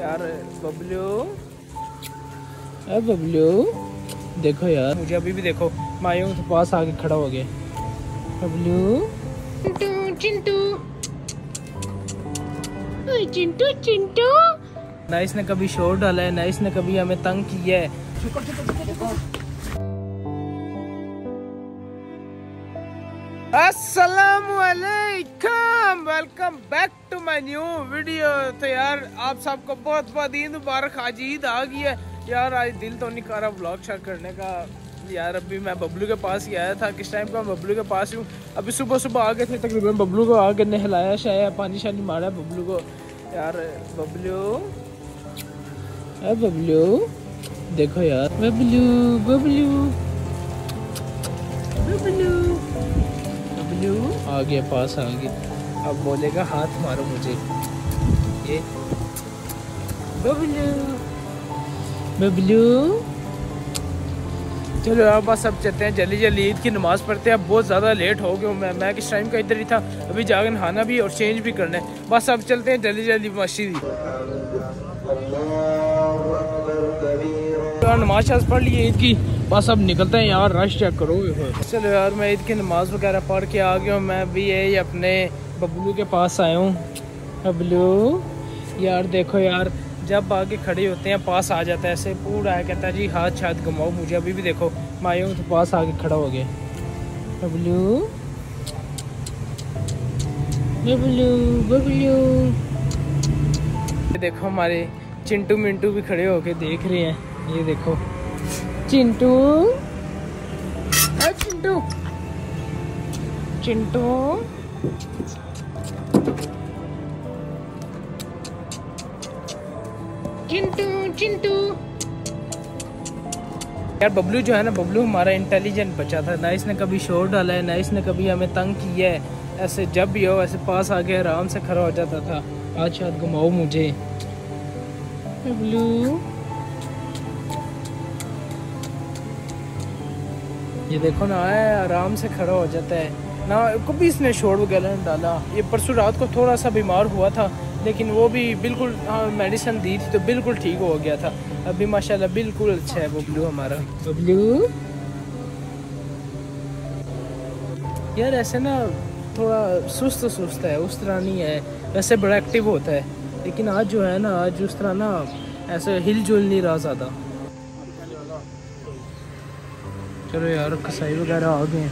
यार बबलू। अब बबलू देखो यार। मुझे अभी भी देखो मायूं के पास आके खड़ा हो गए बबलू। चिंटू चिंटू। चिंटू चिंटू। नाइस ने कभी शोर डाला है नाइस ने कभी हमें तंग किया है। असलकुम welcome back to my new video तो यार, आप सबको बहुत बहुत ईद मुबारक। आज ईद आ गई है। यार, आज दिल तो नहीं कर रहा ब्लॉग शेयर करने का। यार, अभी मैं बबलू के पास ही आया था। किस टाइम का बबलू के पास हूँ अभी सुबह सुबह आ गए थे, तकरीबन बबलू को आके नहलाया, शाया, पानी शानी मारा बबलू को। यार, बबलू। अब बबलू। देखो यार। बबलू बबलू। बबलू। बबलू आ गया पास आ गया अब बोलेगा हाथ मारो मुझे। ये। बबलू। बबलू। चलो यार बस अब चलते हैं जल्दी जल्दी ईद की नमाज़ पढ़ते हैं। अब बहुत ज़्यादा लेट हो गया मैं। मैं किस टाइम का इधर ही था? अभी जाकर नहाना भी और चेंज भी करना है। बस अब चलते हैं जल्दी जल्दी मस्जिद यार नमाज़ शाज पढ़ ली ईद की। बस अब निकलते हैं यार रश चेक करो। चलो यार, मैं ईद की नमाज़ वगैरह पढ़ के आ गया हूँ। मैं भी यही अपने बबलू के पास आया हूँ। बबलू, यार देखो यार, जब आगे खड़े होते हैं, पास आ जाता है, ऐसे पूरा है कहता है, जी, हाथ शायद घुमाओ, मुझे अभी भी देखो मायूं तो पास आके खड़ा हो गया। बबलू बबलू बबलू। देखो हमारे चिंटू मिंटू भी खड़े होके देख रहे हैं। ये देखो। चिंटू। चिंटू। चिंटू। चिंटू चिंटू। यार बबलू जो है ना बबलू हमारा इंटेलिजेंट बच्चा था। ना इसने कभी शोर डाला है ना इसने कभी हमें तंग किया है। ऐसे जब भी हो ऐसे पास आके आराम से खड़ा हो जाता था। आज शायद घुमाओ मुझे। बबलू। ये देखो ना है आराम से खड़ा हो जाता है। ना कभी इसने शोर वगैरह नहीं डाला। ये परसों रात को थोड़ा सा बीमार हुआ था लेकिन वो भी बिल्कुल हाँ मेडिसिन दी थी तो बिल्कुल ठीक हो गया था। अभी माशाल्लाह बिल्कुल अच्छा है बबलू हमारा। बबलू यार ऐसे ना थोड़ा सुस्त सुस्त है उस तरह नहीं है। वैसे बड़ा एक्टिव होता है। लेकिन आज जो है ना आज उस तरह ना ऐसे हिल जुल नहीं रहा ज़्यादा। चलो यार, कसाई वगैरह आ गए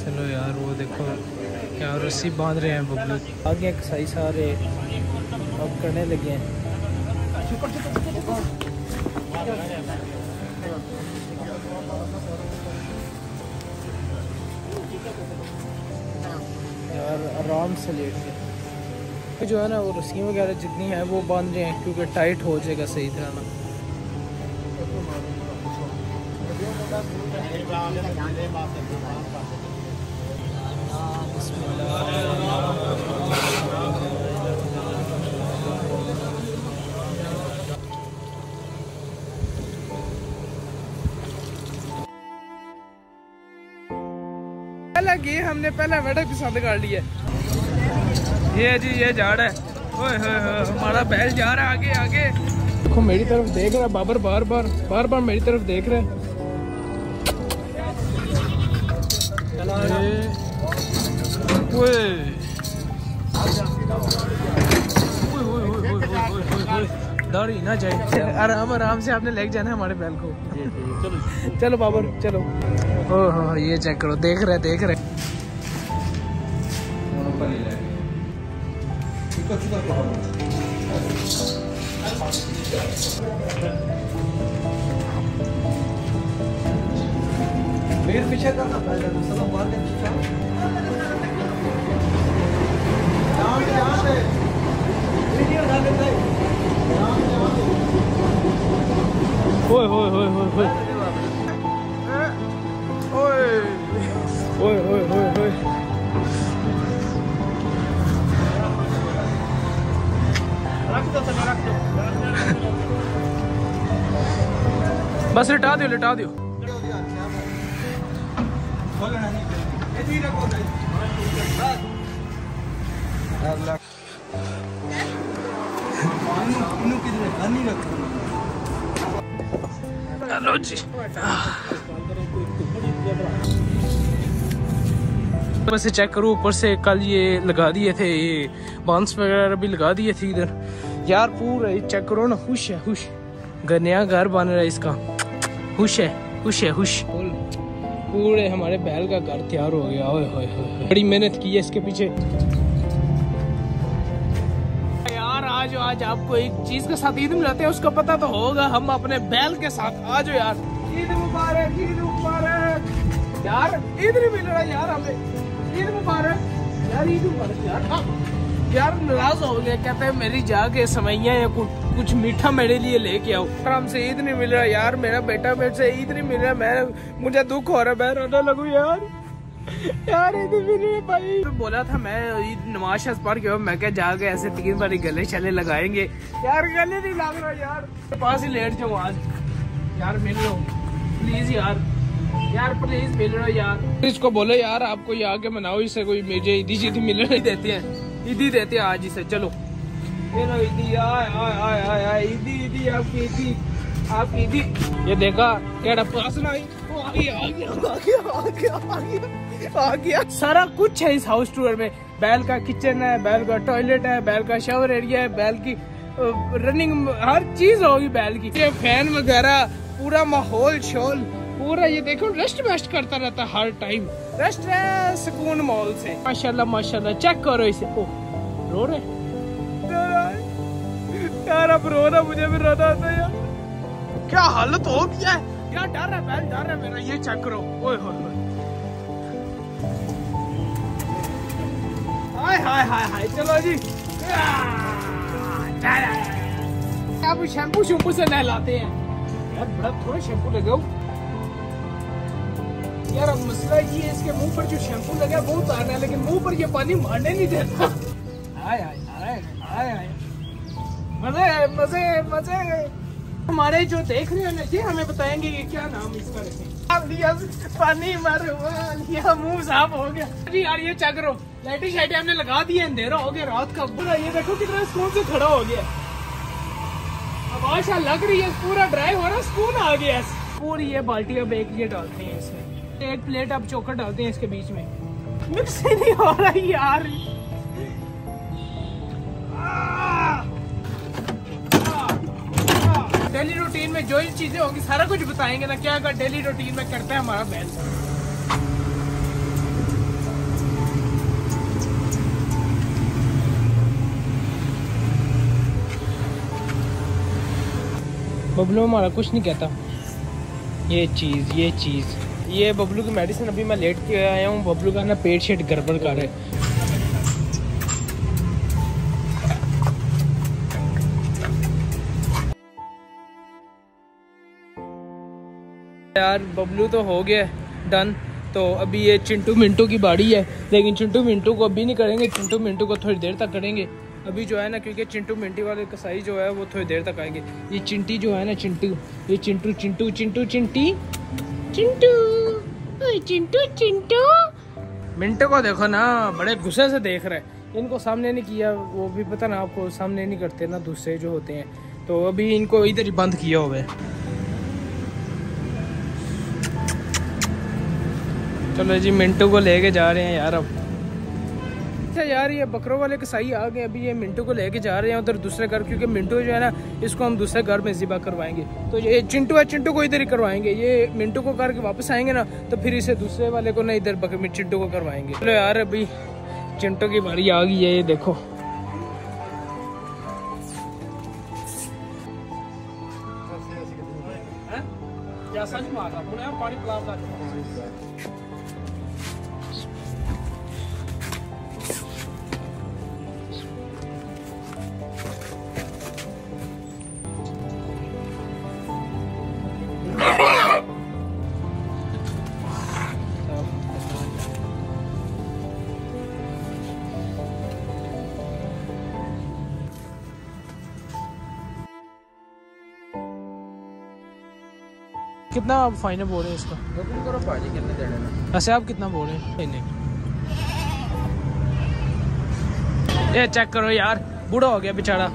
चलो यार, वो देखो, यार रस्सी बाँध रहे हैं बबलू। आ गए कसाई सारे। अब करने लगे हैं। यार, आराम से लेट गए। जो है ना, वो रस्सी वगैरह जितनी है, वो बाँध रहे हैं, क्योंकि टाइट हो जाएगा सही तरह ना। हमने पहला बैठक पसंद कर लिया। ये जी ये है ओए होए होए हमारा बैल जा रहा है आगे आगे देखो मेरी तरफ़ देख रहा है बाबर बार बार बार बार मेरी तरफ़ देख रहा है डरी ना चाहिए आराम आराम से आपने लेके जाना है हमारे बैल को चलो चलो बाबर चलो ओहो ये चेक करो देख रहे देख रहे मेरे पीछे का ना पहले तो सब बात है नाम यहाँ पे यहाँ पे वीडियो ना देता यहाँ पे यहाँ पे होय होय होय होय। बस लिटा दियो लिटा दियो। हेलो जी। ऊपर से चेक करो, ऊपर से कल ये लगा दिए थे, ये बाँस वगैरह भी लगा दिए थे इधर। यार पूरा ये चेक करो ना, खुश है, खुश। घर नया घर बन रहा है इसका। खुश है खुश है खुश पूरे हमारे बैल का घर तैयार हो गया, ओए होए होए बड़ी मेहनत की है इसके पीछे। यार आज आज आपको एक चीज़ के साथ ईद मिलाते हैं, उसका पता तो होगा। हम अपने बैल के साथ आज यार। ईद मुबारक ईद मुबारक। यार, ईद नहीं मिल रहा यार हमें। ईद मुबारक। यार, ईद मुबारक यार। हाँ। यार नाराज़ हो गया कहते हैं मेरी जाके समैया या कुछ कुछ मीठा मेरे लिए लेके आओ। आराम से ईद नहीं मिल रहा यार मेरा बेटा मेरे से ईद नहीं मिल रहा मैं मुझे दुख हो रहा है मैं रोने लगू यार। यार ईद मिल रही भाई। तो बोला था मैं ईद नमाज़ पढ़ के मैं क्या जाके ऐसे तीन बारी गले शले लगाएँगे। यार गले नहीं लग रहा यार। पास ही लेट जाऊँ आज। यार मिल लो। प्लीज़ यार। यार प्लीज़ मिल रहा यार। इसको बोलो यार आपको ये आके मनाओ इसे कोई मुझे ईदी जीदी मिल नहीं देते हैं। ईदी देते आज इसे चलो। आय आय आय आय आय ईदी ईदी आपकी ईदी ईदी ये देखा सारा कुछ है इस हाउस टूर में। बैल का किचन है, बैल का टॉयलेट है, बैल का शावर एरिया है, बैल की रनिंग हर चीज़ होगी बैल की। फ़ैन वगैरह, पूरा माहौल, शोल, पूरा ये देखो रेस्ट वेस्ट करता रहता हर टाइम रेस्ट है सुकून मॉल से। माशाल्लाह माशाल्लाह चेक करो इसे। ओ रो रहे यार अब रो रहा मुझे भी रोना आता है यार। क्या हालत हो गया है? यार डर है बैल डर है मेरा ये चेक करो। ओए होए हाय हाय हाय हाय चलो जी। अब शैम्पू शैम्पू से नहलाते हैं। यार बड़ा थोड़ा शैम्पू लगाओ यार, अब मसला ये है, इसके मुँह पर जो शैम्पू लगा वो उतारना है, लेकिन मुँह पर ये पानी मारने नहीं देता। हाय हाय हाय हाय मज़े मज़े मज़े। हमारे जो देख रहे हैं ना, ये हमें बताएँगे कि क्या नाम इसका रखें पानी मार लिया मुँह साफ़ हो गया। जी यार, ये चेक करो। लाइटें हमने लगा दी है, अंधेरा हो गया, रात का पूरा ये देखो कितना स्कून से खड़ा हो गया। अब आशा लग रही है, पूरा ड्राई हो रहा स्कून आ गया। पूरी ये बाल्टी अब एक ये डालते हैं इसमें। एक प्लेट आप चोकर डालते हैं इसके बीच में। मिक्स ही नहीं हो रहा यार। डेली रूटीन में जो ही चीज़ें होंगी, सारा कुछ बताएँगे ना, क्या अगर डेली रूटीन में करता है हमारा बैल बबलू हमारा कुछ नहीं कहता। ये चीज़ ये चीज़। ये बबलू की मेडिसिन अभी मैं लेट के आया हूँ। बबलू का ना पेट शेट गड़बड़ कर है। यार, बबलू तो हो गया डन तो अभी ये चिंटू मिंटू की बाड़ी है। लेकिन चिंटू मिंटू को अभी नहीं करेंगे, चिंटू मिंटू को थोड़ी देर तक करेंगे। अभी जो है ना, क्योंकि चिंटू मिंटी वाले कसाई जो है, वो थोड़ी देर तक आएँगे। ये चिंटी जो है ना, चिंटू, ये चिंटू चिंटू चिंटू, चिंटी। चिंटू। चिंटू चिंटू। मिंटू को देखो ना, बड़े गुस्से से देख रहे हैं। इनको सामने नहीं किया, वो भी पता ना आपको सामने नहीं करते ना दूसरे जो होते हैं। तो अभी इनको इधर ही बंद किया हुआ चलो जी, मिंटू को लेके जा रहे हैं यार अब। अच्छा यार ये बकरों वाले कसाई आ गए अभी ये मिंटू को लेके जा रहे हैं उधर दूसरे घर, क्योंकि मिंटू जो है ना, इसको हम दूसरे घर में जिबा करवाएँगे। तो ये चिंटू है, चिंटू को इधर ही करवाएँगे। ये मिंटू को करके वापस आएँगे ना तो फिर इसे दूसरे वाले को ना इधर बकर चिंटू को करवाएँगे। चलो यार, अभी चिंटू की बारी आ गई है, ये देखो। सच आ गया पानी कितना आप फाइनल बोल रहे हैं इसका? कितने देने वैसे आप कितना बोल रहे हैं? नहीं ये चेक करो यार बूढ़ा हो गया बेचारा।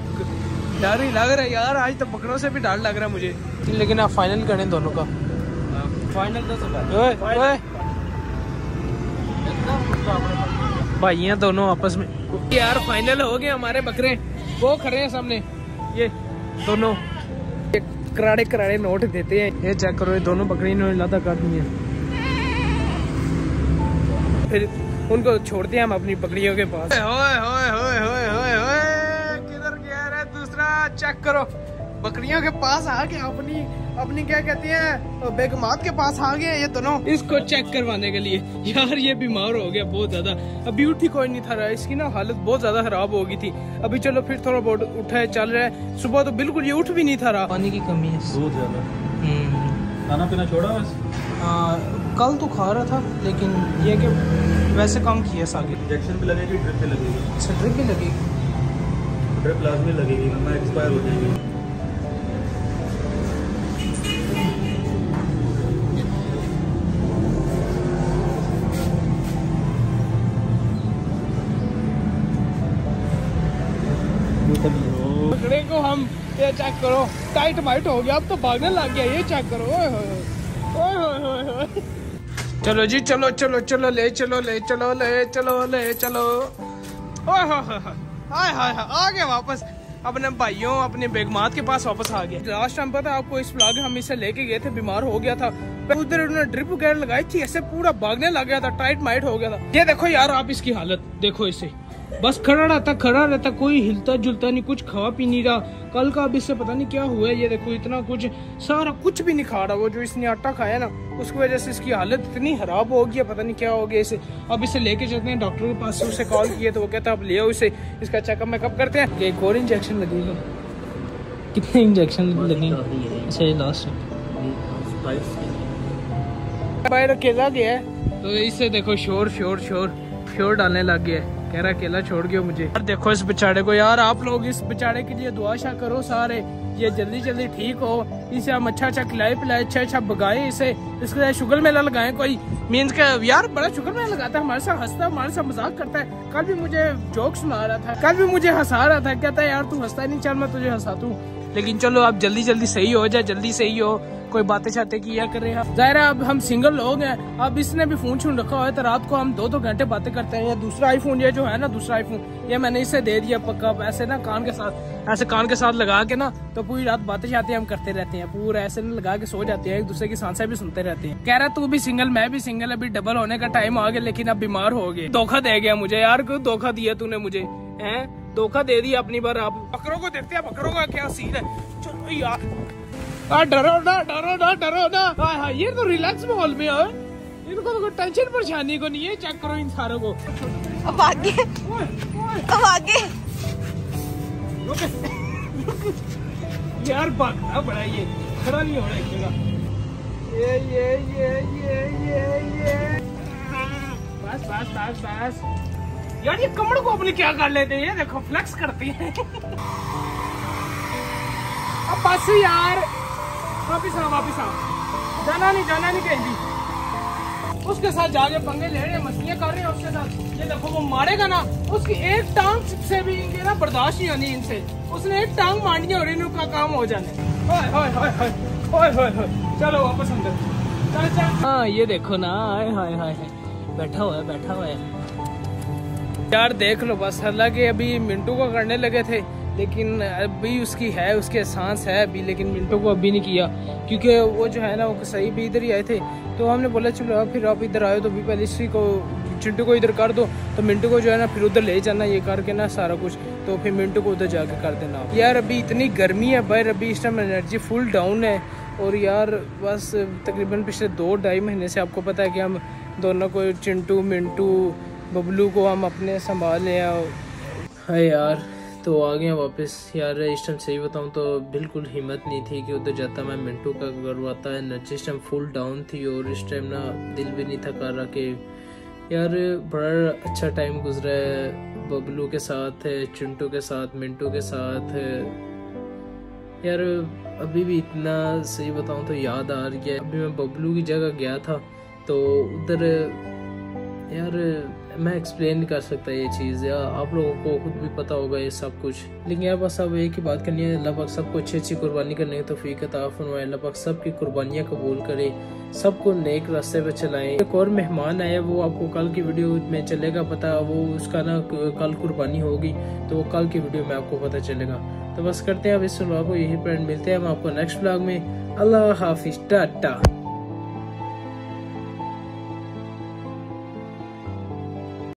डर ही लग रहा है यार आज तो बकरों से भी डर लग रहा है मुझे। लेकिन आप फाइनल करें दोनों का। फाइनल तो भाई हैं दोनों आपस में यार फाइनल हो गए हमारे बकरे। वो खड़े हैं सामने। ये दोनों। कराड़े कराड़े नोट देते हैं। ये चेक करो ये दोनों बकरी इन्होंने लादा कर दी है। फिर उनको छोड़ते हैं हम अपनी बकरियों के पास। होए होए होए होए होए होए किधर गया रे दूसरा? चेक करो। बकरियों के पास आ गया अपनी अपनी क्या कहते हैं बेगमात के पास आ गए ये दोनों। इसको चेक करवाने के लिए। यार ये बीमार हो गया बहुत ज़्यादा। अभी उठी कोई नहीं था रहा इसकी ना हालत बहुत ज़्यादा खराब हो गई थी। अभी चलो फिर थोड़ा बहुत उठा है चल रहा है। सुबह तो बिल्कुल ये उठ भी नहीं था रहा पानी की कमी है। दूध ज़्यादा। हम्म। खाना पीना छोड़ा बस? कल तो खा रहा था लेकिन ये कि वैसे कम किया सागे इंजेक्शन भी लगेगी ड्रिप भी लगेगी। अच्छा ड्रिप भी लगेगी? ड्रिप लाजमी लगेगी एक्सपायर हो जाएगी। चेक करो। टाइट वाइट हो गया अब तो भागने लग गया ये चेक करो। ओए होए चलो जी चलो चलो चलो ले चलो ले चलो ले चलो ले चलो। ओए। हाय हाय आ गए वापस। अपने भाइयों अपने बेगमात के पास वापस आ गए। लास्ट टाइम पता है आपको इस ब्लॉग हम इसे लेके गए थे बीमार हो गया था। उधर उन्होंने ड्रिप वगैरह लगाई थी ऐसे पूरा भागने लग गया था टाइट माइट हो गया था। ये देखो यार आप इसकी हालत देखो इसे। बस खड़ा रहता खड़ा रहता कोई हिलता जुलता नहीं कुछ खा पी नहीं रहा कल का अब इससे पता नहीं क्या हुआ है ये देखो इतना कुछ सारा कुछ भी नहीं खा रहा वो जो इसने आटा खाया ना उसकी वजह से इसकी हालत इतनी खराब हो गई पता नहीं क्या हो गया इसे अब इसे लेके चलते हैं डॉक्टर के पास से उसे कॉल किया तो वो कहता है आप ले आओ इसे इसका चेकअप मेकअप करते हैं एक और इंजेक्शन लगेगा कितने इंजेक्शन लगेंगे अच्छा लास्ट बाहर अकेला गया है तो इसे देखो शोर शोर शोर शोर डालने लग गया है कह रहा अकेला छोड़ गया मुझे। यार देखो इस बेचारे को, यार आप लोग इस बेचारे के लिए दुआ शा करो सारे। ये जल्दी जल्दी ठीक हो। इसे हम अच्छा अच्छा खिलाए पिलाए अच्छा अच्छा भगाए इसे। इसके लिए शुगर मेला लगाए कोई। मीन्स का यार बड़ा शुगर मेला लगाता है, हमारे साथ हंसता है, हमारे साथ मज़ाक करता है। कल भी मुझे जोक सुना रहा था, कल भी मुझे हंसा रहा था। कहता है, यार तू हंसता नहीं, चल मैं तुझे हंसा लेकिन चलो आप जल्दी जल्दी सही हो जाए, जल्दी सही हो। कोई बातें शाते किया करे ज़ाहिर है, अब हम सिंगल लोग हैं। अब इसने भी फ़ोन छून रखा हुआ है तो रात को हम दो दो घंटे बातें करते हैं। या दूसरा आईफोन ये जो है ना, दूसरा आईफोन ये मैंने इसे दे दिया पक्का। ऐसे ना कान के साथ, ऐसे कान के साथ लगा के ना तो पूरी रात बातें शाते हम करते रहते हैं। पूरा ऐसे ना लगा के सो जाते हैं, एक दूसरे की साँसें भी सुनते रहते हैं। कह रहा, तू भी सिंगल मैं भी सिंगल अभी डबल होने का टाइम आ गया, लेकिन अब बीमार हो गए। धोखा दे गया मुझे, यार, क्यों धोखा दिया तूने मुझे? है? धोखा दे दिया अपनी बार आप। बकरों को देखते हैं बकरों का क्या सीन है? चलो यार। आ, डरो ना डरो ना डरो ना। हाँ हाँ ये तो रिलैक्स माहौल में है। इनको तो कोई टेंशन परेशानी को नहीं है चेक करो इन सारों को। अब आगे। ओए, ओए, अब आगे। यार भागना बड़ा ये। खड़ा नहीं हो रहा एक जगह ये ये ये ये ये ये। बस बस बस बस। यार ये कमर को अपने क्या कर लेते हैं? देखो फ्लेक्स करती है। अब बस यार वापिस आ वापिस आ जाना नहीं जाना नहीं कहीं भी। उसके साथ जाके पंगे ले रहे मछलियाँ कर रहे हैं उसके साथ। ये देखो, वो मारेगा ना, उसकी एक टांग से भी इनके ना बर्दाश्त नहीं होनी इनसे। उसने एक टांग मारनी और इनका काम हो जाने। चलो, वापस अंदर हाँ। ये देखो ना हाय हाय हाय बैठा हुआ है, बैठा हुआ है। यार, देख लो, बस हालाँकि अभी मिंटू को करने लगे थे। लेकिन अभी उसकी है, उसके सांस है अभी, लेकिन मिंटू को अभी नहीं किया। क्योंकि वो जो है ना, वो सही भी इधर ही आए थे। तो हमने बोला, चलो अब फिर आप इधर आए तो अभी पहले इसी को, चिंटू को इधर कर दो। तो मिंटू को जो है ना, फिर उधर ले जाना, ये करके ना सारा कुछ। तो फिर मिंटू को उधर जाके कर देना। यार, अभी इतनी गर्मी है बाहर अभी इस टाइम एनर्जी फुल डाउन है। और यार, बस तकरीबन पिछले दो, ढाई महीने से आपको पता है कि हम दोनों को, चिंटू, मिंटू, बबलू को हम अपने संभाल है। यार। तो आ गया वापस। यार, इस टाइम सही बताऊँ तो बिल्कुल हिम्मत नहीं थी कि उधर जाता मैं। मिंटू का करवाता एनर्जी इस टाइम फुल डाउन थी और इस टाइम ना दिल भी नहीं था कर रहा कि यार, बड़ा अच्छा टाइम गुजरा है। बबलू के साथ चिंटू के साथ, मिंटू के साथ यार, अभी भी इतना सही बताऊँ तो याद आ रही है। अभी मैं बबलू की जगह गया था तो उधर, यार मैं एक्सप्लेन नहीं कर सकता ये चीज़ आप लोगों को खुद भी पता होगा ये सब कुछ। लेकिन यार बस अब एक ही बात करनी है पाक सबको अच्छी अच्छी कुर्बानी करने की तोफीक अता फरमाए अल्लाह पाक सबकी कुर्बानियाँ कबूल करे, सबको नेक रास्ते पे चलाएँ। एक और मेहमान आया, वो आपको कल की वीडियो में चलेगा पता, वो उसका ना कल कुर्बानी होगी तो वो कल की वीडियो में आपको पता चलेगा। तो बस करते हैं अब इस को, यही फ्रेंड मिलते हैं। हम आपको नेक्स्ट व्लॉग में। अल्लाह हाफिज, टाटा।